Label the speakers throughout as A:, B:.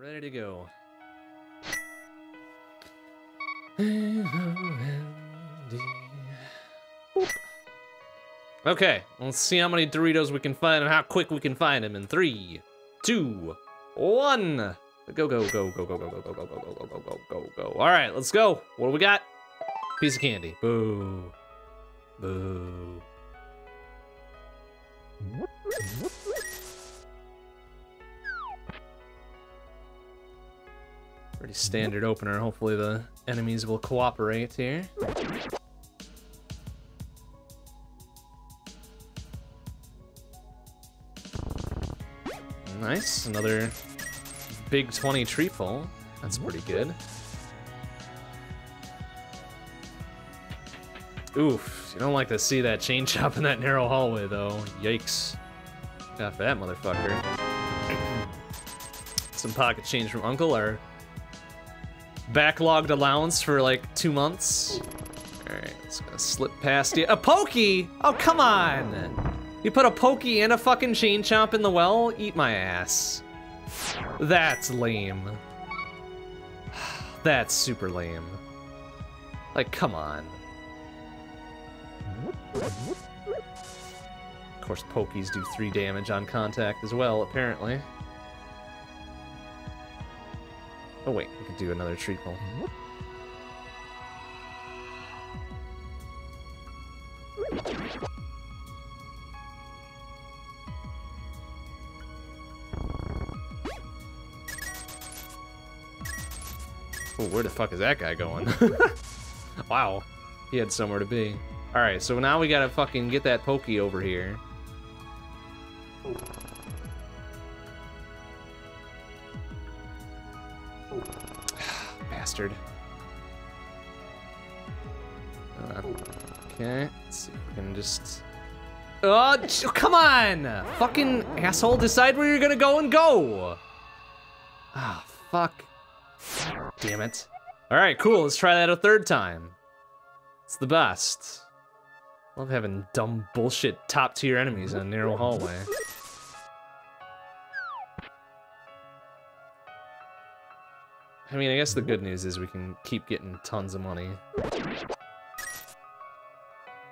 A: ready to go. Okay, let's see how many Doritos we can find and how quick we can find them in three, two, one. Go, go, go, go, go, go, go, go, go, go, go, go, go, go, go, go. All right, let's go. What do we got? Piece of candy. Boo. Boo. Pretty standard opener. Hopefully the enemies will cooperate here. Nice. Another big 20 tree pull. That's pretty good. Oof, you don't like to see that chain chop in that narrow hallway, though. Yikes. Got that motherfucker. Some pocket change from Uncle, our backlogged allowance for like two months. Alright, it's gonna slip past you. A pokey? Oh, come on! You put a pokey and a fucking chain chomp in the well? Eat my ass. That's lame. That's super lame. Like, come on. Of course, pokies do three damage on contact as well, apparently. Oh wait, we can do another treacle. Oh, where the fuck is that guy going? wow, he had somewhere to be. All right, so now we gotta fucking get that pokey over here. Oh, come on! Fucking asshole, decide where you're gonna go and go! Ah, fuck. Damn it. Alright, cool, let's try that a third time. It's the best. Love having dumb bullshit top tier enemies in a narrow hallway. I mean, I guess the good news is we can keep getting tons of money.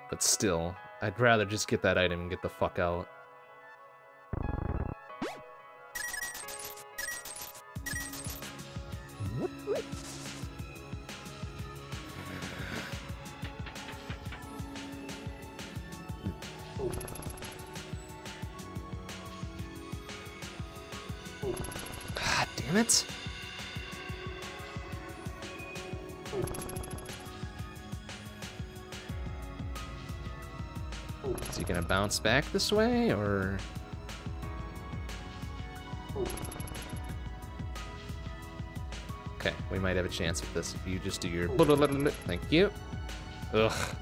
A: But still, I'd rather just get that item and get the fuck out. Back this way, or? Okay, we might have a chance with this if you just do your. Thank you. Ugh.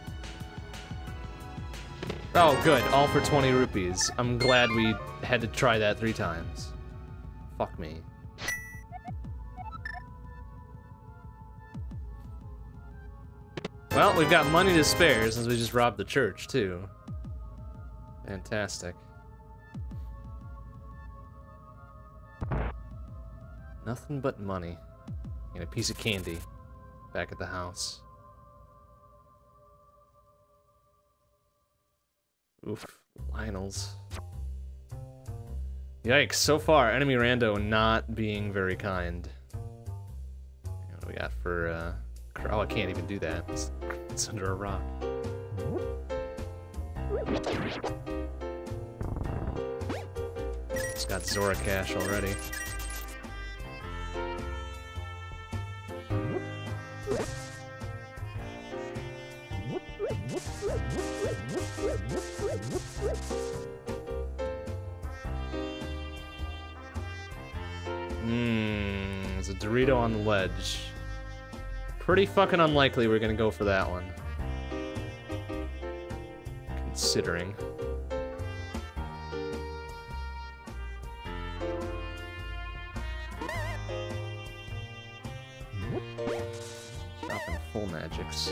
A: Oh, good. All for 20 rupees. I'm glad we had to try that three times. Fuck me. Well, we've got money to spare since we just robbed the church, too. Fantastic. Nothing but money. And a piece of candy back at the house. Oof, Lynels. Yikes, so far, enemy rando not being very kind. What do we got for, uh... Oh, I can't even do that. It's, it's under a rock. It's got Zora Cash already. Hmm, there's a Dorito on the ledge. Pretty fucking unlikely we're gonna go for that one. Considering. Full magics.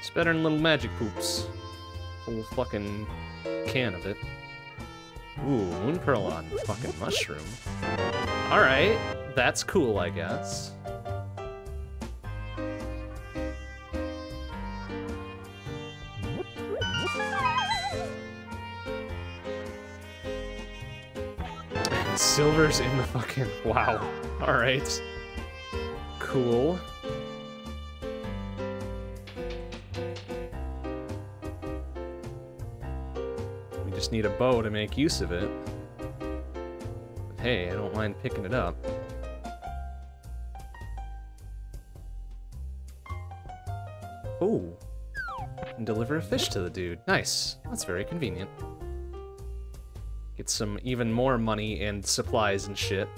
A: It's better than little magic poops. Full fucking can of it. Ooh, Moon Pearl on fucking mushroom. Alright. that's cool, I guess. Silver's in the fucking... Wow. Alright. Cool. We just need a bow to make use of it. But hey, I don't mind picking it up. Ooh. And deliver a fish to the dude. Nice. That's very convenient. Get some even more money and supplies and shit.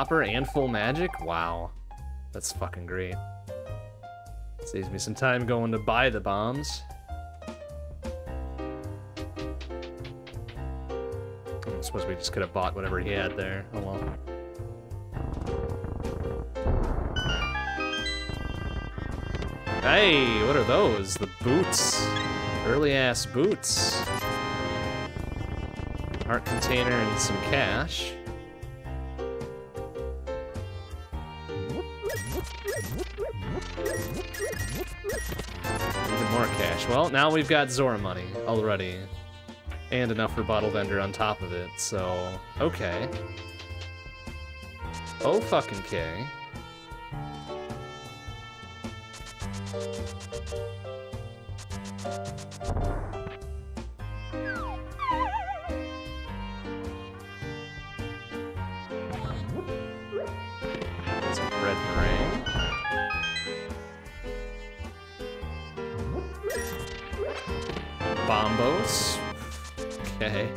A: Popper and full magic? Wow. That's fucking great. Saves me some time going to buy the bombs. I suppose we just could have bought whatever he had there. Oh well. Hey, what are those? The boots. Early ass boots. Heart container and some cash. Even more cash. Well, now we've got Zora money already. And enough for Bottle Vendor on top of it, so... Okay. Oh fucking K. Some Bombos. Okay.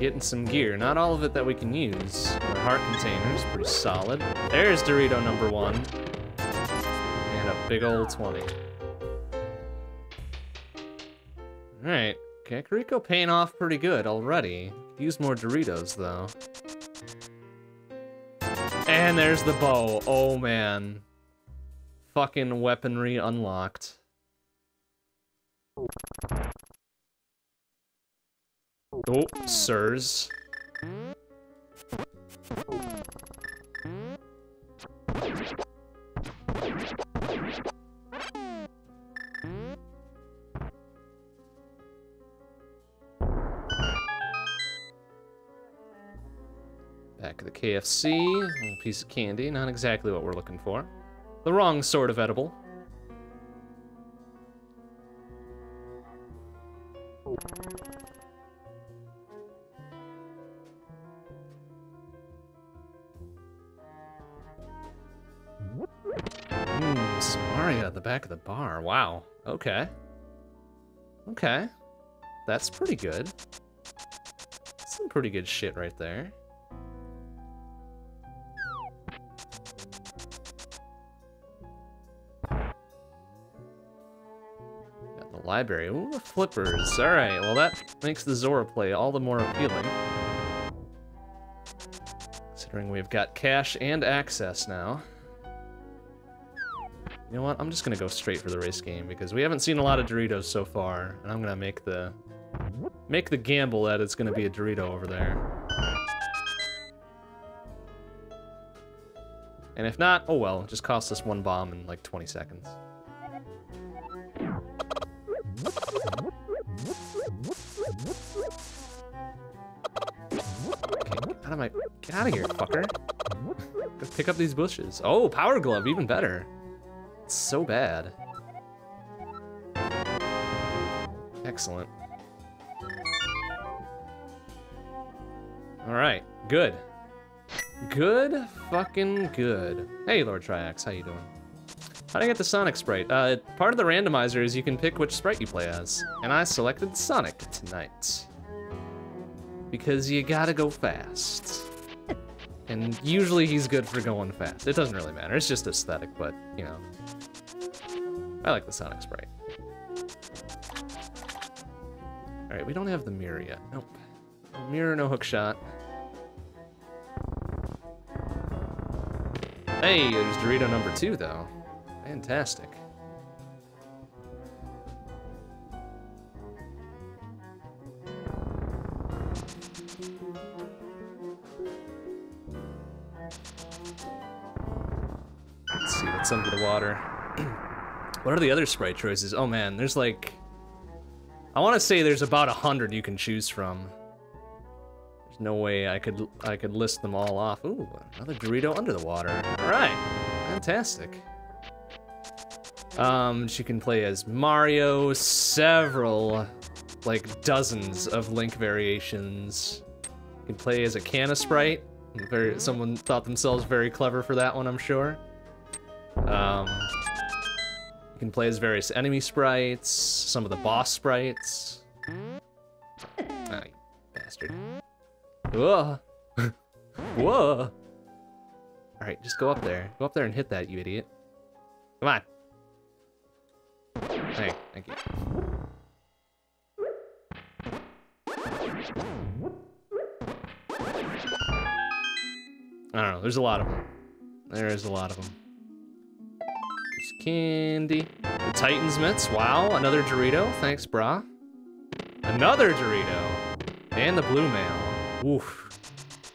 A: Getting some gear. Not all of it that we can use. Our heart containers, pretty solid. There's Dorito number one. And a big old 20. Alright. Kakariko paying off pretty good already. Use more Doritos, though. And there's the bow. Oh, man. Fucking weaponry unlocked. Oh, sirs. Back of the KFC, piece of candy, not exactly what we're looking for. The wrong sort of edible. Back of the bar. Wow. Okay. Okay. That's pretty good. Some pretty good shit right there. Got the library. Ooh, the flippers. Alright, well that makes the Zora play all the more appealing. Considering we've got cash and access now. You know what? I'm just gonna go straight for the race game because we haven't seen a lot of Doritos so far, and I'm gonna make the make the gamble that it's gonna be a Dorito over there. And if not, oh well, just cost us one bomb in like 20 seconds. Okay, get out of my get out of here, fucker. Go pick up these bushes. Oh, power glove, even better. It's so bad. Excellent. Alright, good. Good fucking good. Hey, Lord Triax, how you doing? How do I get the Sonic sprite? Uh, part of the randomizer is you can pick which sprite you play as. And I selected Sonic tonight. Because you gotta go fast. And usually he's good for going fast. It doesn't really matter, it's just aesthetic, but, you know. I like the Sonic sprite. Alright, we don't have the mirror yet. Nope. No mirror, no hook shot. Hey, there's Dorito number two, though. Fantastic. Under the water. what are the other sprite choices? Oh man, there's like... I want to say there's about a hundred you can choose from. There's no way I could I could list them all off. Ooh, another Dorito under the water. All right, fantastic. Um, she can play as Mario, several, like dozens of Link variations. You can play as a can of Sprite. Very, someone thought themselves very clever for that one, I'm sure. Um, you can play as various enemy sprites, some of the boss sprites. Ah, bastard. Whoa. Whoa. Alright, just go up there. Go up there and hit that, you idiot. Come on. Hey, thank you. I don't know, there's a lot of them. There is a lot of them. Candy. The Titan's mitts, wow, another Dorito, thanks brah. Another Dorito. And the blue mail. Oof,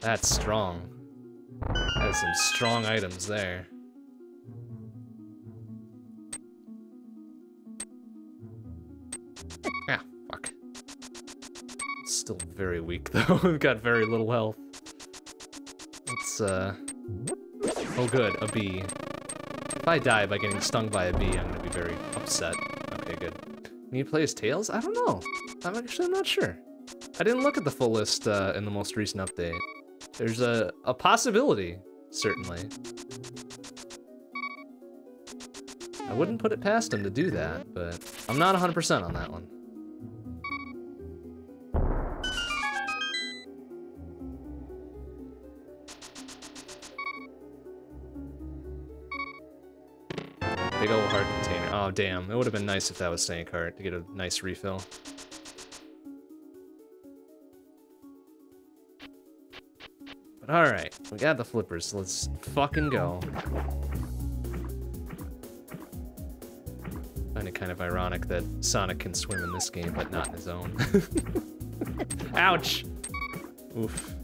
A: that's strong. That's some strong items there. Ah, fuck. Still very weak though. We've got very little health. Let's uh. Oh, good, a bee. If I die by getting stung by a bee, I'm gonna be very upset. Okay, good. Can you play as Tails? I don't know. I'm actually not sure. I didn't look at the full list uh, in the most recent update. There's a, a possibility, certainly. I wouldn't put it past him to do that, but I'm not 100% on that one. Oh, damn. It would have been nice if that was Snake Heart to get a nice refill. But alright, we got the flippers. Let's fucking go. Find it kind of ironic that Sonic can swim in this game, but not in his own. Ouch! Oof.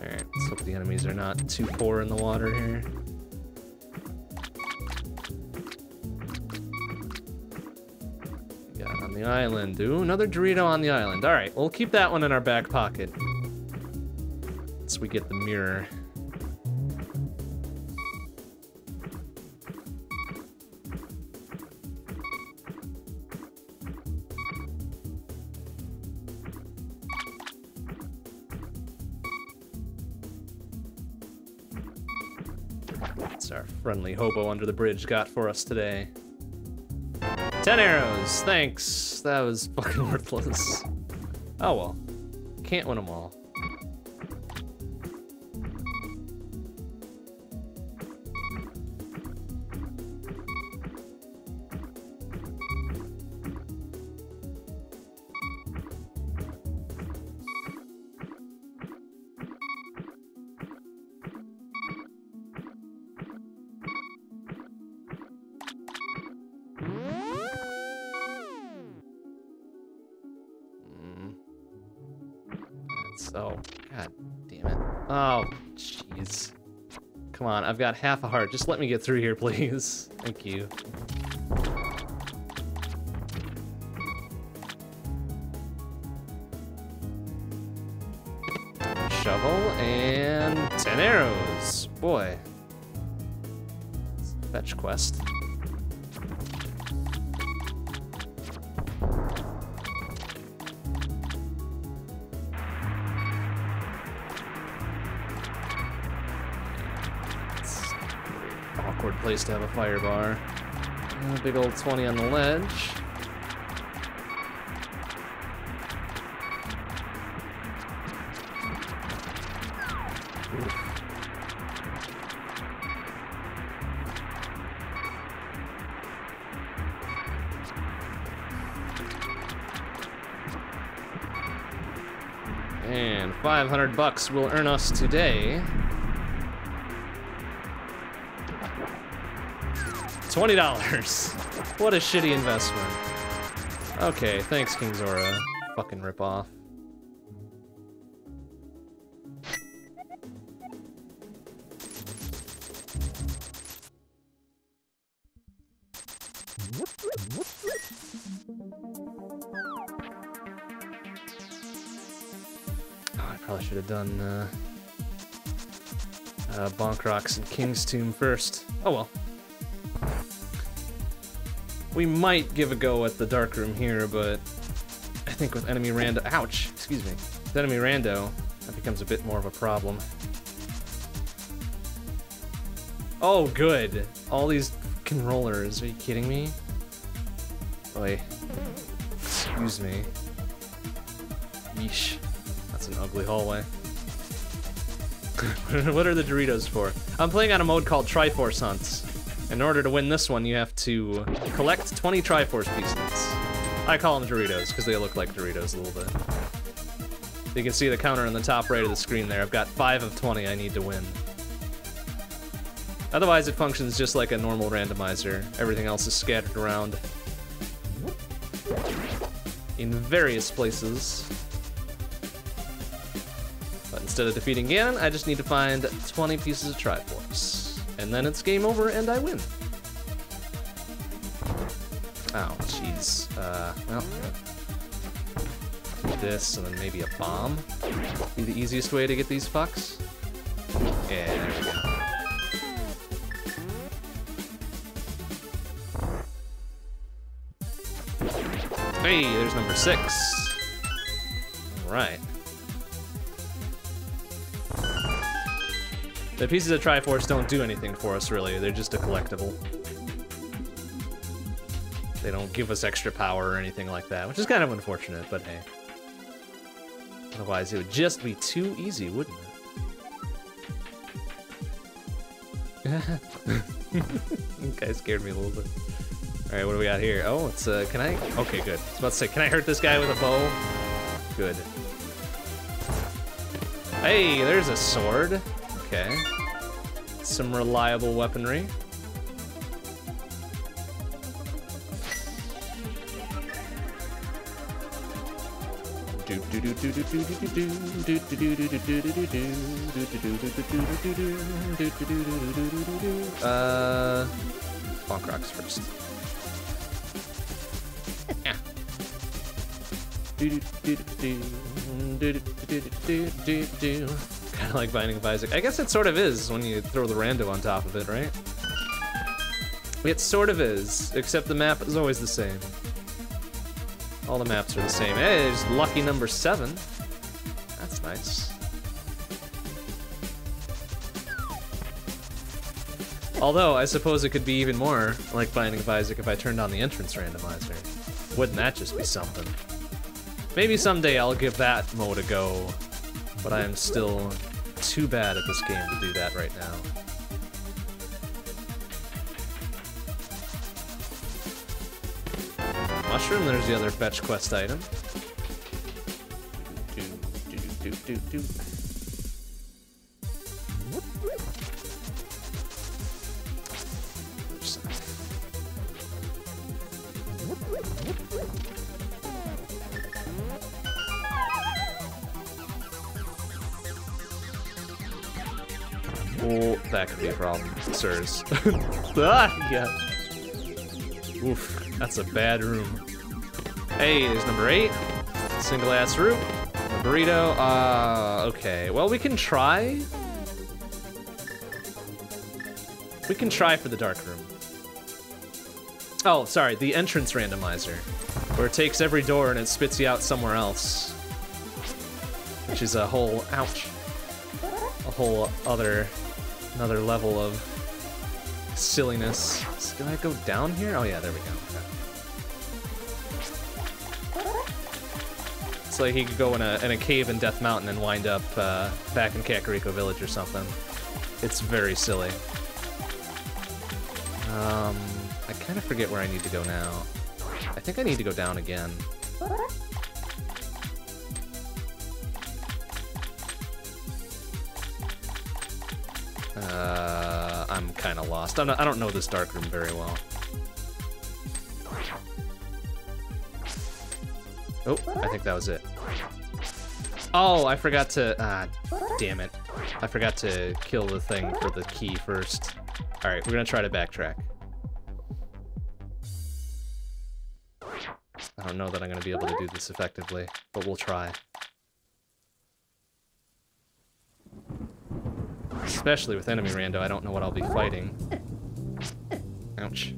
A: Alright, let's hope the enemies are not too poor in the water here. Island. Ooh, another Dorito on the island. Alright, we'll keep that one in our back pocket. Once we get the mirror. That's our friendly hobo under the bridge got for us today. Ten arrows, thanks. That was fucking worthless. Oh well. Can't win them all. I've got half a heart. Just let me get through here, please. Thank you. Place to have a fire bar. A big old 20 on the ledge. And 500 bucks will earn us today. $20. What a shitty investment. Okay, thanks, King Zora. Fucking ripoff. I probably should have done uh, uh, Bonk Rocks and King's Tomb first. Oh well. We might give a go at the dark room here, but I think with enemy rando- ouch, excuse me. With enemy rando, that becomes a bit more of a problem. Oh, good. All these fucking rollers, are you kidding me? Boy. Excuse me. Yeesh. That's an ugly hallway. what are the Doritos for? I'm playing on a mode called Triforce Hunts. In order to win this one, you have to collect 20 Triforce pieces. I call them Doritos because they look like Doritos a little bit. You can see the counter on the top right of the screen there. I've got 5 of 20 I need to win. Otherwise, it functions just like a normal randomizer. Everything else is scattered around in various places. But instead of defeating Ganon, I just need to find 20 pieces of Triforce. And then it's game over and I win. Oh, jeez. Uh, well, this and then maybe a bomb. Be the easiest way to get these fucks. Yeah, there we go. Hey, there's number six. The pieces of Triforce don't do anything for us, really. They're just a collectible. They don't give us extra power or anything like that, which is kind of unfortunate, but hey. Otherwise, it would just be too easy, wouldn't it? guy scared me a little bit. All right, what do we got here? Oh, it's, uh, can I? Okay, good. I was about to say, can I hurt this guy with a bow? Good. Hey, there's a sword. Okay. Some reliable weaponry. Uh, Bonk Rocks first. Kind of like Binding of Isaac. I guess it sort of is when you throw the rando on top of it, right? It sort of is, except the map is always the same. All the maps are the same. Hey, there's lucky number seven. That's nice. Although, I suppose it could be even more like Binding of Isaac if I turned on the entrance randomizer. Wouldn't that just be something? Maybe someday I'll give that mode a go but I am still too bad at this game to do that right now. Mushroom, there's the other fetch quest item. Do, do, do, Sirs. ah, yeah. Oof, that's a bad room. Hey, there's number eight. Single ass root. A burrito. Uh, okay. Well, we can try. We can try for the dark room. Oh, sorry, the entrance randomizer. Where it takes every door and it spits you out somewhere else. Which is a whole, ouch. A whole other another level of silliness. Do I go down here? Oh yeah, there we go. Okay. It's like he could go in a, in a cave in Death Mountain and wind up uh, back in Kakariko Village or something. It's very silly. Um, I kind of forget where I need to go now. I think I need to go down again. Uh... I'm kind of lost. I'm not, I don't know this dark room very well. Oh, I think that was it. Oh, I forgot to... Ah, damn it. I forgot to kill the thing for the key first. Alright, we're gonna try to backtrack. I don't know that I'm gonna be able to do this effectively, but we'll try. Especially with enemy rando, I don't know what I'll be fighting. Ouch.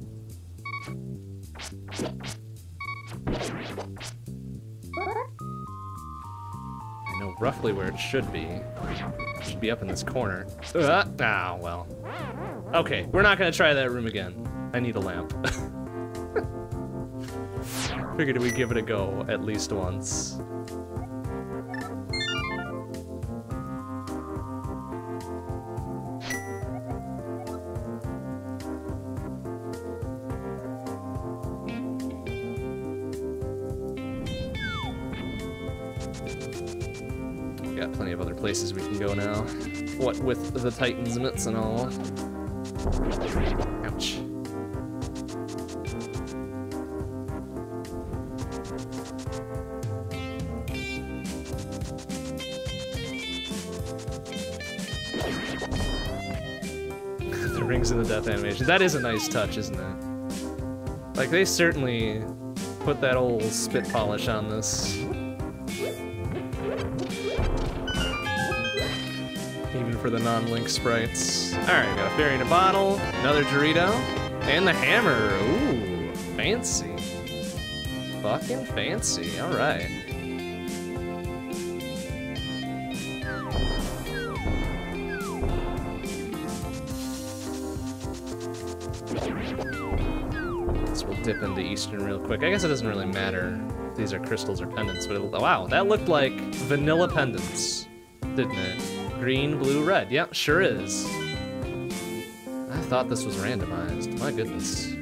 A: I know roughly where it should be. It should be up in this corner. Uh, ah, well. Okay, we're not gonna try that room again. I need a lamp. Figured we'd give it a go at least once. Go now. What with the Titan's mitts and all. Ouch. the rings in the death animation. That is a nice touch, isn't it? Like, they certainly put that old spit polish on this. For the non-link sprites. Alright, got a fairy in a bottle, another Dorito, and the hammer. Ooh, fancy. Fucking fancy, alright. So we'll dip into Eastern real quick. I guess it doesn't really matter these are crystals or pendants, but it, wow, that looked like vanilla pendants, didn't it? Green, blue, red. Yep, sure is. I thought this was randomized. My goodness.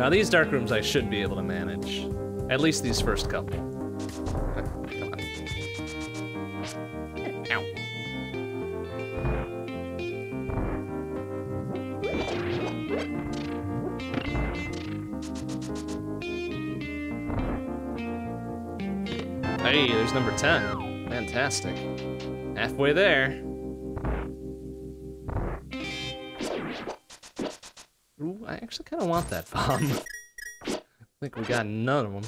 A: Now these dark rooms I should be able to manage. At least these first couple. Hey, there's number 10. Fantastic. Halfway there. Want that bomb. I think we got none of them.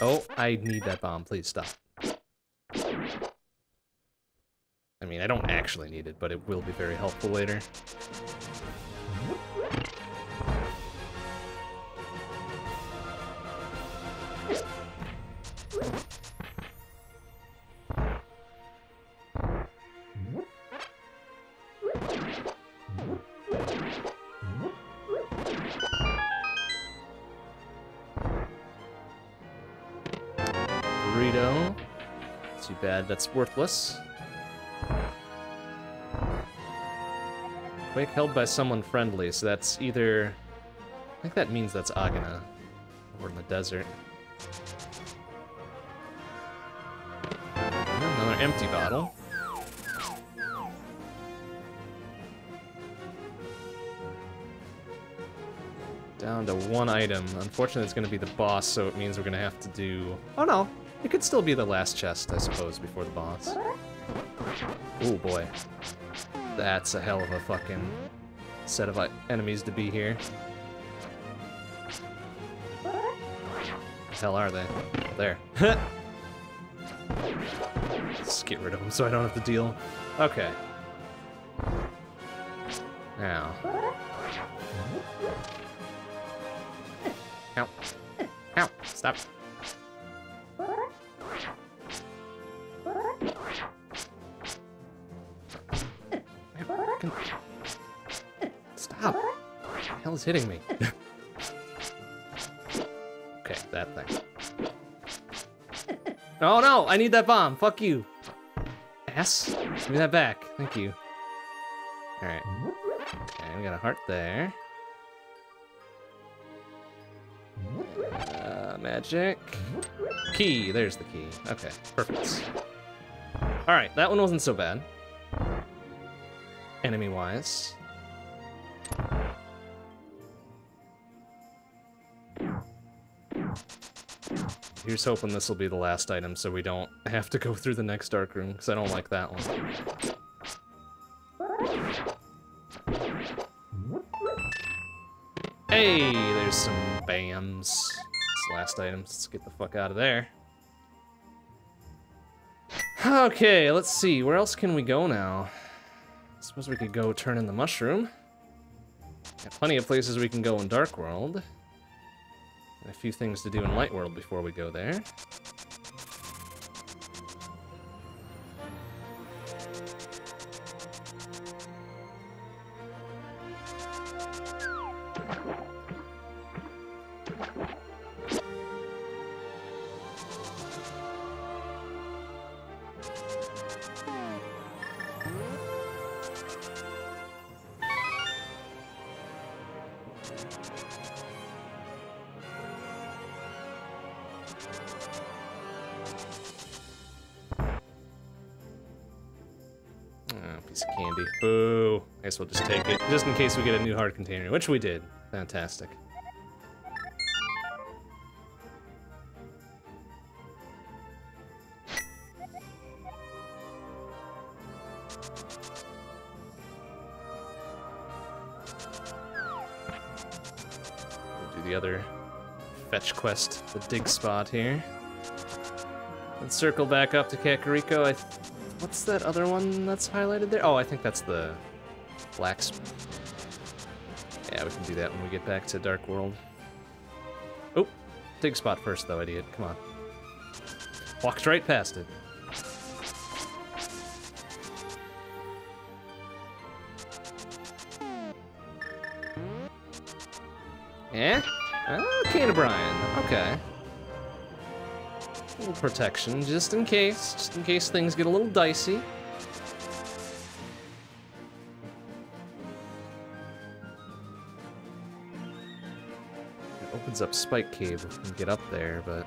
A: Oh, I need that bomb. Please stop. I mean, I don't actually need it, but it will be very helpful later. Bad that's worthless. Quake held by someone friendly, so that's either... I think that means that's Agahnim. Or in the desert. Another empty bottle. Down to one item. Unfortunately, it's going to be the boss, so it means we're going to have to do... Oh, no. It could still be the last chest, I suppose, before the boss. Oh, boy. That's a hell of a fucking set of enemies to be here. hell are they? There. Let's get rid of them so I don't have to deal. Okay. Now. Ow. Ow. Stop. Hitting me? okay, that thing. Oh no, I need that bomb. Fuck you. Ass. Give me that back. Thank you. Alright. Okay, we got a heart there. Uh, magic. Key. There's the key. Okay, perfect. Alright, that one wasn't so bad. Enemy-wise. Here's hoping this will be the last item so we don't have to go through the next dark room, because I don't like that one. Hey, there's some BAMs. This last item, let's get the fuck out of there. Okay, let's see, where else can we go now? I suppose we could go turn in the mushroom. Got plenty of places we can go in Dark World. A few things to do in Light World before we go there. We'll just take it, just in case we get a new heart container, which we did. Fantastic. We'll do the other fetch quest, the dig spot here. And circle back up to Kakariko. I What's that other one that's highlighted there? Oh, I think that's the blacksmith. Yeah, we can do that when we get back to Dark World. Oh, dig spot first though, idiot. Come on. Walked right past it. Eh? Oh, Cane of Byrna. Okay. A little protection, just in case. Just in case things get a little dicey. Opens up Spike Cave if we can get up there, but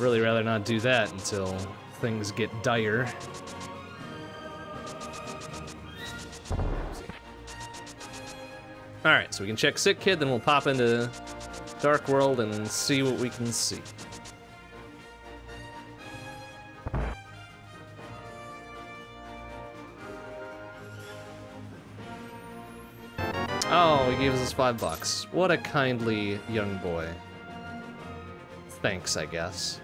A: really rather not do that until things get dire. Alright, so we can check Sick Kid, then we'll pop into Dark World and see what we can see. Gave us five bucks. What a kindly young boy. Thanks, I guess.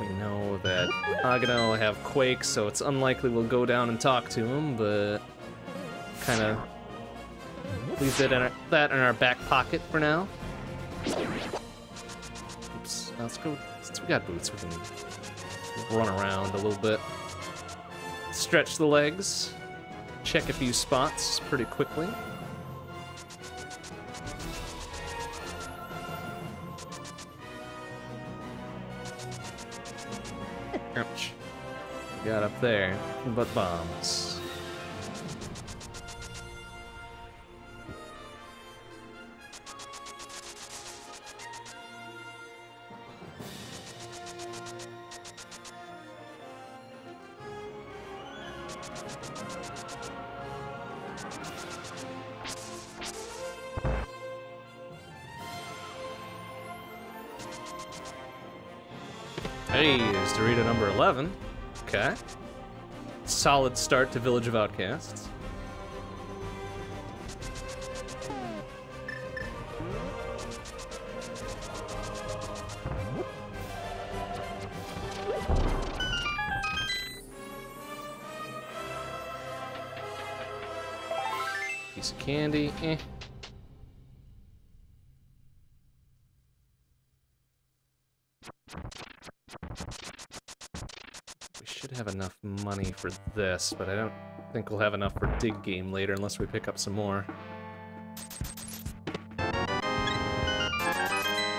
A: we know that Agahnim will have Quake, so it's unlikely we'll go down and talk to him, but kind of leave that in, our, that in our back pocket for now. Let's go. Since we got boots, we can run around a little bit. Stretch the legs. Check a few spots pretty quickly. Ouch. Got up there, but bombs. Solid start to Village of Outcasts. Piece of candy, eh. Have enough money for this, but I don't think we'll have enough for dig game later unless we pick up some more.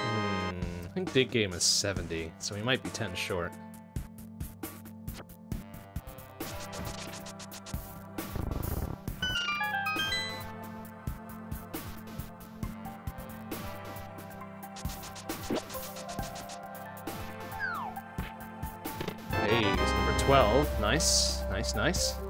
A: Hmm, I think dig game is 70, so we might be 10 short. Nice, nice, nice.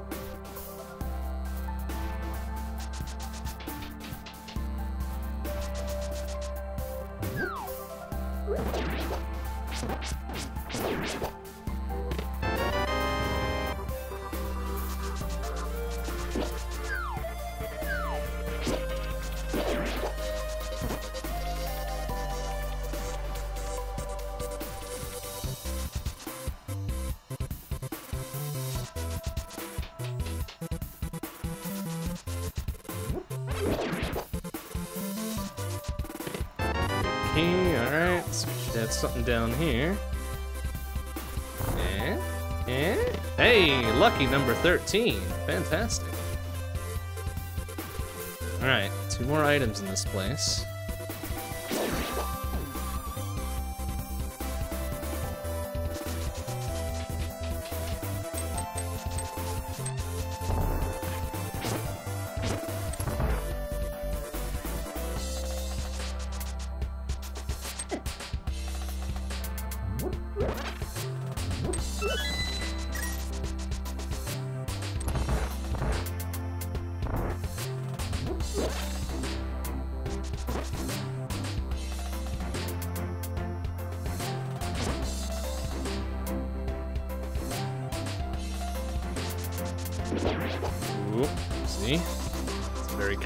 A: 13. Fantastic. Alright, two more items in this place.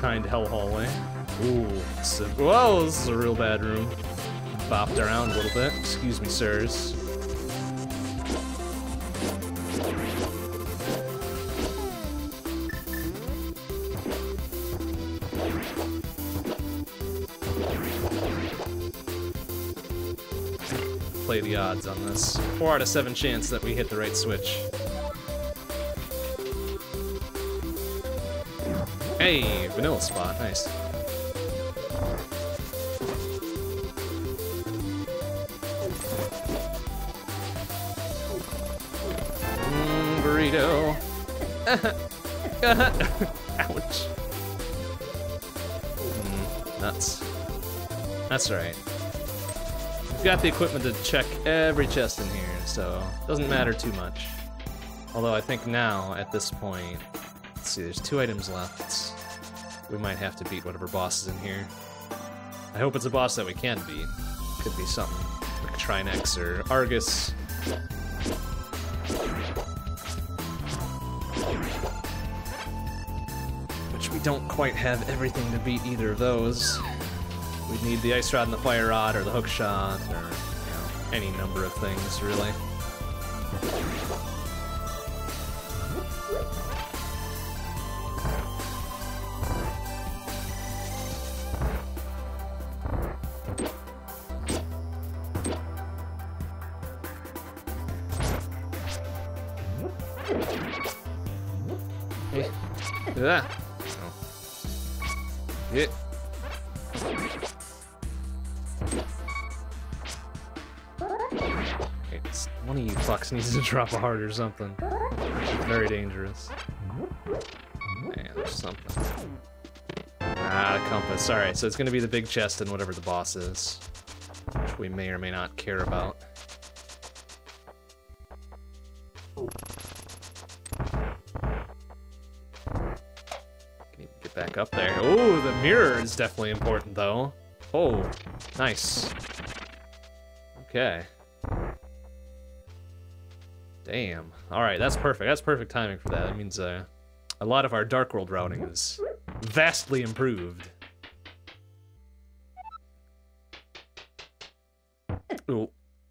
A: Kind hell hallway. Ooh, it's whoa, this is a real bad room. Bopped around a little bit. Excuse me, sirs. Play the odds on this. Four out of seven chance that we hit the right switch. Vanilla spot, nice. Mm, burrito. Ouch. Mm, nuts. That's right. We've got the equipment to check every chest in here, so it doesn't matter too much. Although I think now, at this point, let's see, there's two items left. We might have to beat whatever boss is in here. I hope it's a boss that we can beat. Could be something like Trinexx or Arrghus. Which we don't quite have everything to beat either of those. We'd need the Ice Rod and the Fire Rod, or the Hook Shot, or, you know, any number of things, really. Drop a heart or something. Very dangerous. Man, there's something. Ah, the compass. Alright, so it's gonna be the big chest and whatever the boss is. Which we may or may not care about. Get back up there. Oh, the mirror is definitely important, though. Oh, nice. Okay. Damn. Alright, that's perfect. That's perfect timing for that. That means uh, a lot of our Dark World routing is vastly improved. Ooh.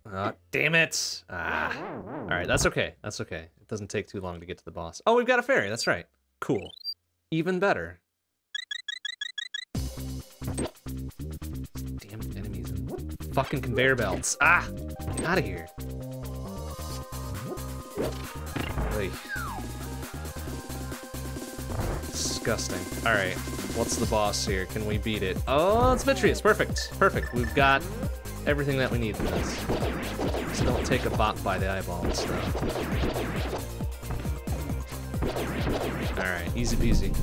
A: Uh, damn it! Ah. Alright, that's okay. That's okay. It doesn't take too long to get to the boss. Oh, we've got a fairy. That's right. Cool. Even better. Damn enemies fucking conveyor belts. Ah! Get out of here. Disgusting. Alright, what's the boss here? Can we beat it? Oh, it's Vitreous. Perfect. Perfect. We've got everything that we need for this. Just don't take a bot by the eyeball and stuff. Alright, easy peasy.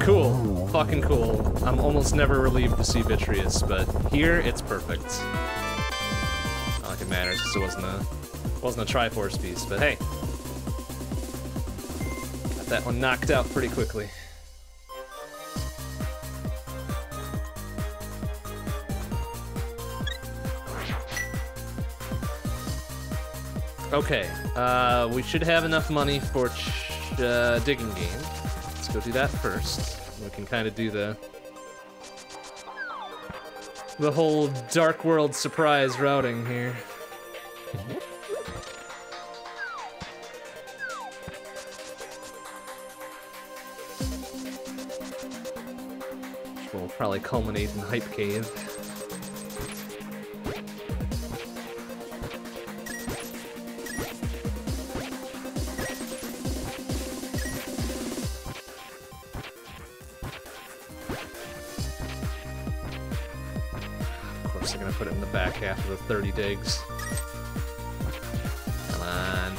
A: Cool. Fucking cool. I'm almost never relieved to see Vitreous, but here, it's perfect. Not like it matters, because it wasn't a, wasn't a Triforce piece, but hey. Got that one knocked out pretty quickly. Okay, uh, we should have enough money for uh, digging game. Let's go do that first. We can kind of do the the whole Dark World surprise routing here. Probably culminate in Hype Cave. Of course, they're gonna put it in the back half of the 30 digs. Come on.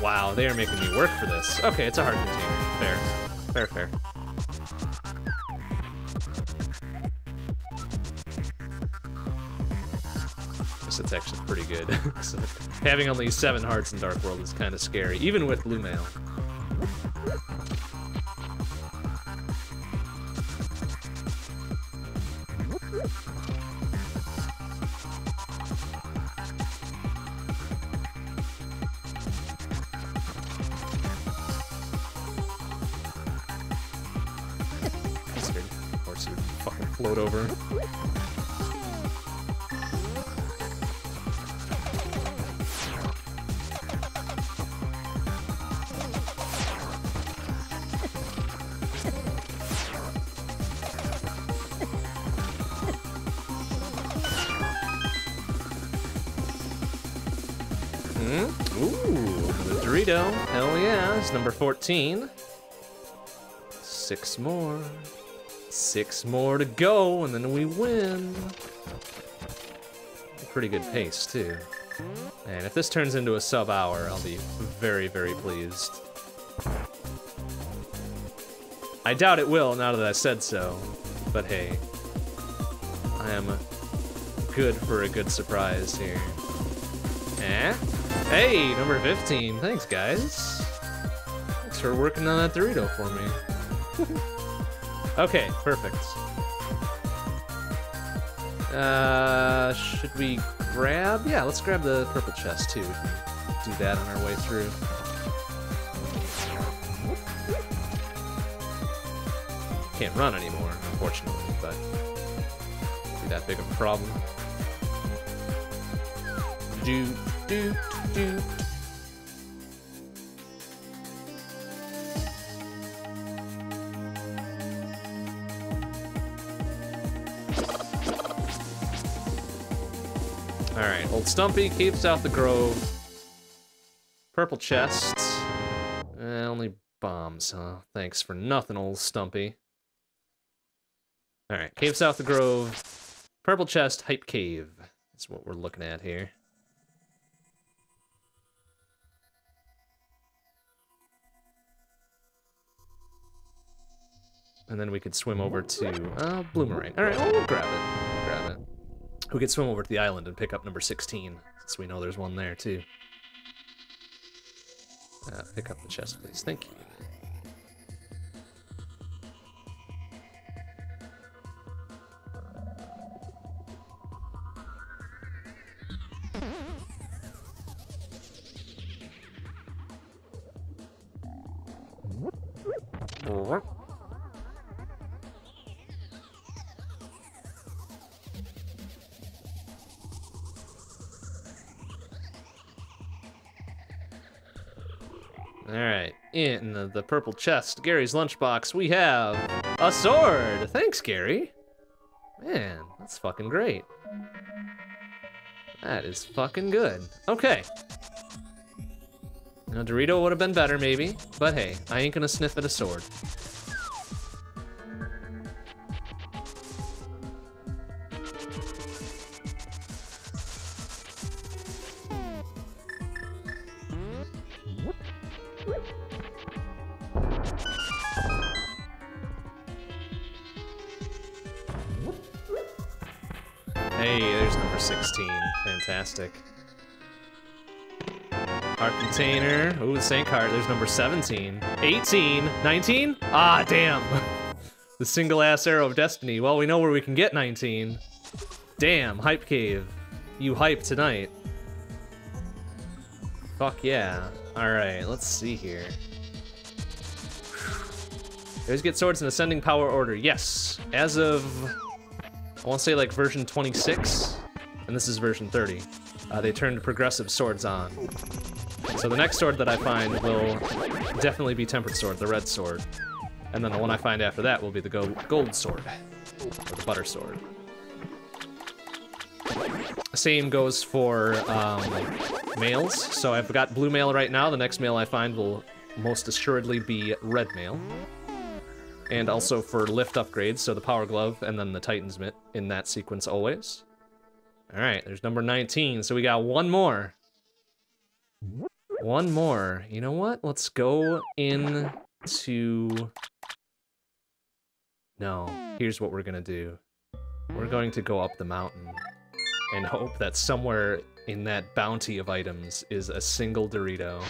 A: Wow, they are making me work for this. Okay, it's a hard container. Fair. Fair, it's actually pretty good. So, having only seven hearts in Dark World is kind of scary, even with Blue Mail. 14. Six more. Six more to go, and then we win. Pretty good pace, too. And if this turns into a sub hour, I'll be very, very pleased. I doubt it will, now that I said so. But hey, I am good for a good surprise here. Eh? Hey, number 15. Thanks, guys. For working on that Dorito for me. okay, perfect. Uh, should we grab? Yeah, let's grab the purple chest too. Do that on our way through. Can't run anymore, unfortunately, but be that big of a problem. Do do do. Old Stumpy keeps out the grove. Purple chest. Eh, only bombs, huh? Thanks for nothing, Old Stumpy. Alright, Cave South the Grove. Purple chest, Hype Cave. That's what we're looking at here. And then we could swim over to uh, Bloomerang. All right, well, we'll grab it. We could swim over to the island and pick up number 16, since we know there's one there too. Uh, pick up the chest, please. Thank you. In the, purple chest, Gary's lunchbox, we have a sword! Thanks, Gary! Man, that's fucking great. That is fucking good. Okay. Now, Dorito would have been better, maybe, but hey, I ain't gonna sniff at a sword. Card. There's number 17. 18. 19? Ah, damn. the single ass arrow of destiny. Well, we know where we can get 19. Damn, Hype Cave. You hype tonight. Fuck yeah. Alright, let's see here. Always get swords in ascending power order. Yes. As of, I want to say like version 26, and this is version 30. Uh, they turned progressive swords on. So the next sword that I find will definitely be Tempered Sword, the red sword. And then the one I find after that will be the go gold sword, or the butter sword. Same goes for um, males. So I've got blue mail right now. The next mail I find will most assuredly be red mail. And also for lift upgrades, so the Power Glove and then the Titan's Mitt in that sequence always. All right, there's number 19, so we got one more. One more. You know what? Let's go in to... No, here's what we're gonna do. We're going to go up the mountain and hope that somewhere in that bounty of items is a single Dorito.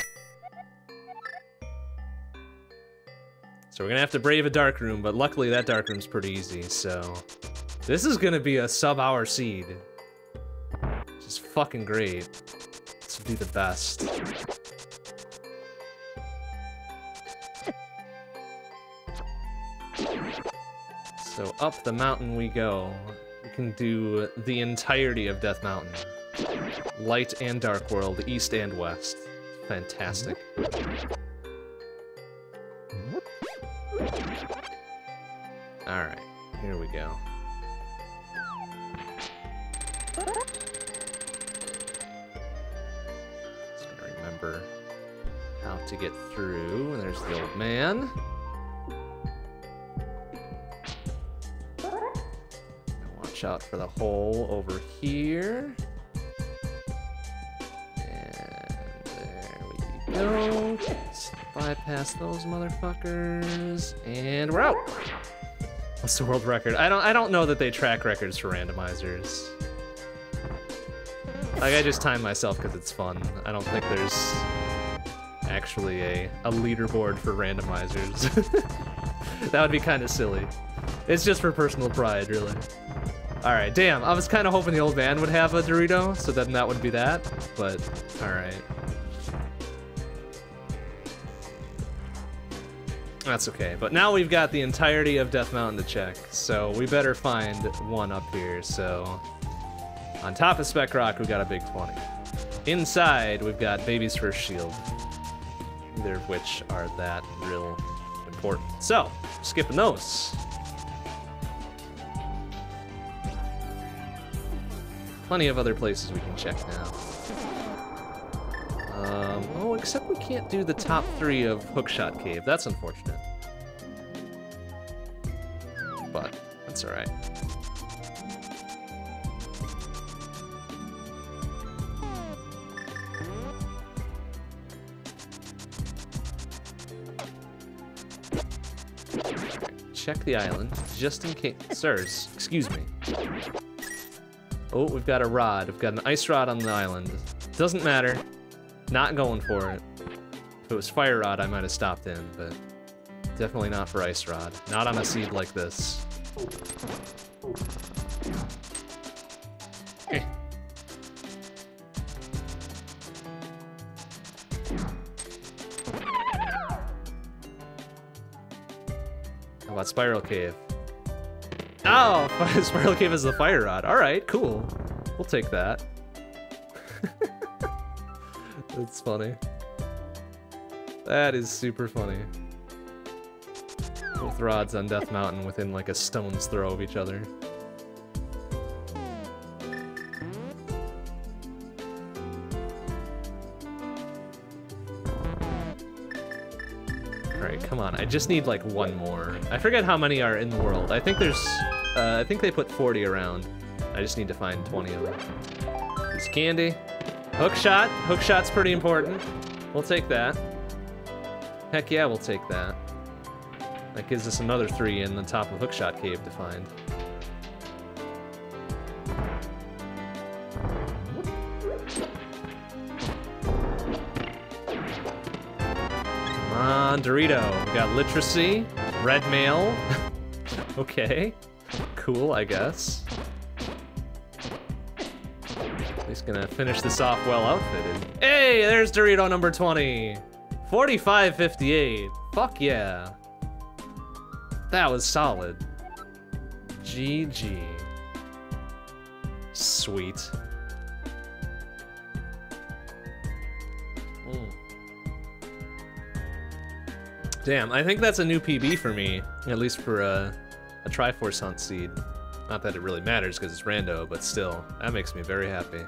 A: So we're gonna have to brave a dark room, but luckily that dark room's pretty easy, so... This is gonna be a sub-hour seed. Which is fucking great. This would be the best. So up the mountain we go. We can do the entirety of Death Mountain. Light and Dark World, East and West. Fantastic. Alright, here we go. Just gonna remember how to get through. There's the old man. Out for the hole over here. And there we go. Bypass those motherfuckers. And we're out. What's the world record? I don't I don't know that they track records for randomizers. Like I just time myself because it's fun. I don't think there's actually a, a leaderboard for randomizers. that would be kind of silly. It's just for personal pride, really. Alright, damn, I was kind of hoping the old man would have a Dorito, so then that would be that, but alright. That's okay, but now we've got the entirety of Death Mountain to check, so we better find one up here, so... On top of Spec Rock, we've got a big 20. Inside, we've got Baby's First Shield. Neither of which are that real important. So, skipping those. Plenty of other places we can check now. Um, oh, except we can't do the top three of Hookshot Cave. That's unfortunate. But, that's alright. Check the island, just in case. Sirs, excuse me. Oh, we've got a rod. We've got an ice rod on the island. Doesn't matter. Not going for it. If it was fire rod, I might have stopped in, but definitely not for ice rod. Not on a seed like this. Eh. about Spiral Cave? Oh, Spiral Cave is the fire rod. All right, cool. We'll take that. That's funny. That is super funny. Both rods on Death Mountain within like a stone's throw of each other. Alright, come on. I just need like one more. I forget how many are in the world. I think there's... Uh, I think they put 40 around. I just need to find 20 of them. Piece candy. Hook shot. Hook shot's pretty important. We'll take that. Heck yeah, we'll take that. That gives us another three in the top of Hookshot Cave to find. Come on, Dorito. We got literacy, red mail. okay. Cool, I guess. He's gonna finish this off well outfitted. Hey, there's Dorito number 20. 45.58. Fuck yeah. That was solid. GG. Sweet. Mm. Damn, I think that's a new PB for me, at least for a, a Triforce Hunt seed. Not that it really matters because it's rando, but still, that makes me very happy.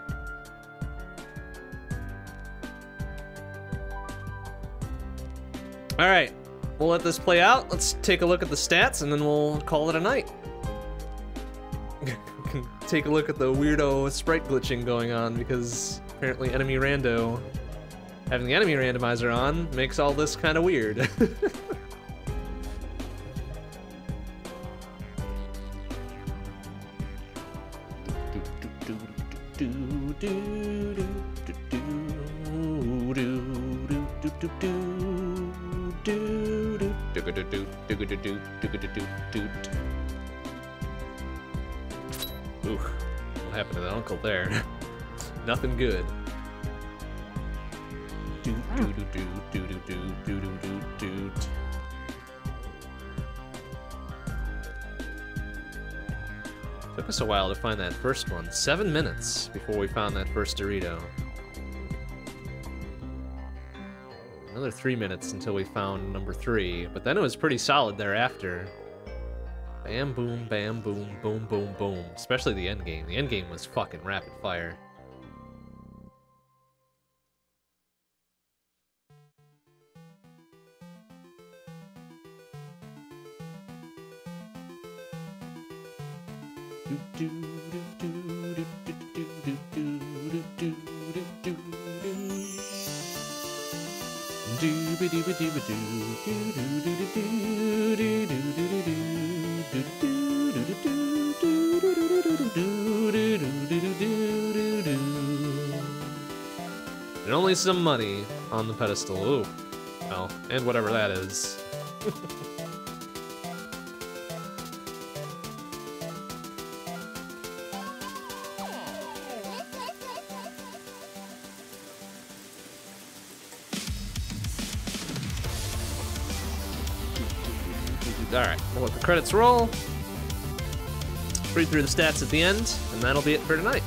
A: All right, we'll let this play out. Let's take a look at the stats and then we'll call it a night. Can take a look at the weirdo sprite glitching going on because apparently enemy rando having the enemy randomizer on makes all this kind of weird. Ooh, what happened to the uncle there? Nothing good. Do do do do do do do do do do do. Took us a while to find that first one. Seven minutes before we found that first Dorito. Another three minutes until we found number three, but then it was pretty solid thereafter. Bam, boom, bam, boom, boom, boom, boom. Especially the end game. The end game was fucking rapid fire. And only some money on the pedestal. Ooh. Well, and whatever that is. credits roll. Read through the stats at the end, and that'll be it for tonight.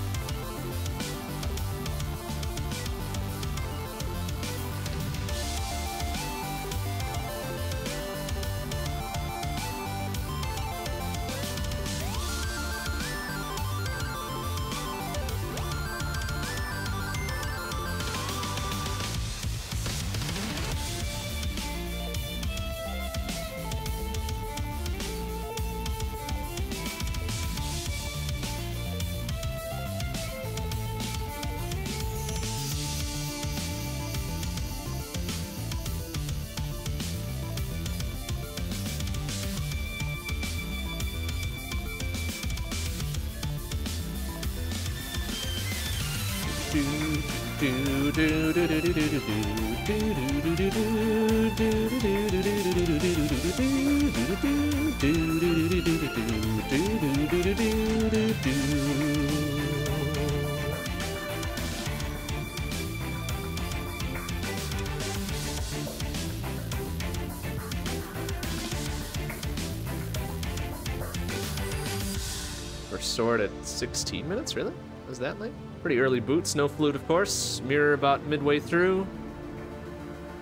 A: We're stored at 16 minutes, really? Was that late? Pretty early boots, no flute, of course. Mirror about midway through.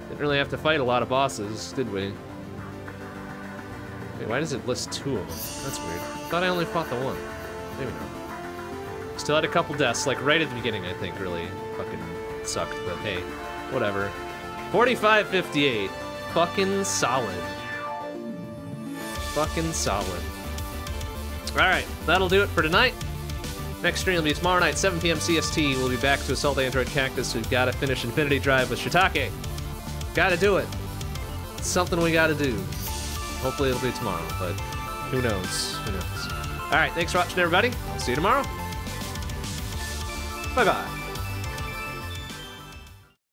A: Didn't really have to fight a lot of bosses, did we? Wait, why does it list two of them? That's weird. Thought I only fought the one. Maybe not. Still had a couple deaths, like right at the beginning, I think, really fucking sucked, but hey, whatever. 45.58. Fucking solid. Fucking solid. Alright, that'll do it for tonight. Next stream will be tomorrow night, 7 p.m. CST. We'll be back to Assault Android Cactus. We've got to finish Infinity Drive with Shiitake. Gotta do it. It's something we gotta do. Hopefully it'll be tomorrow, but who knows? Who knows? All right, thanks for watching, everybody. I'll see you tomorrow. Bye-bye.